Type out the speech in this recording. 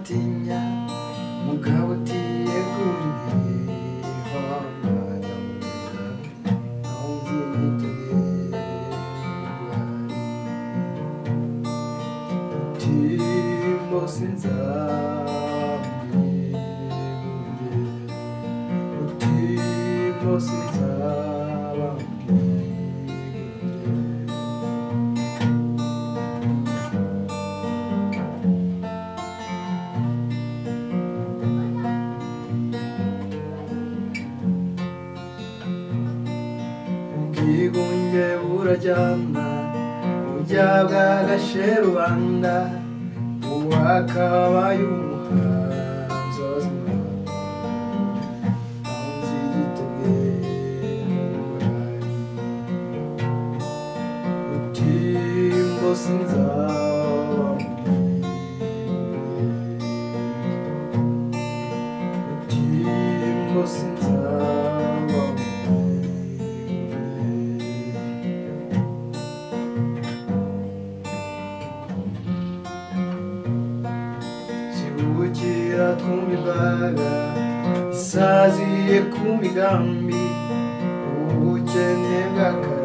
atinya mugabo utiye kuriye Sinzabye, uti, uti, ikunge urajamba urya bwa gashe rubanda uwakabaye Sinzawa Timbo sinzawa guhurira ku mibare isazi ye ku ubukene bw'akazi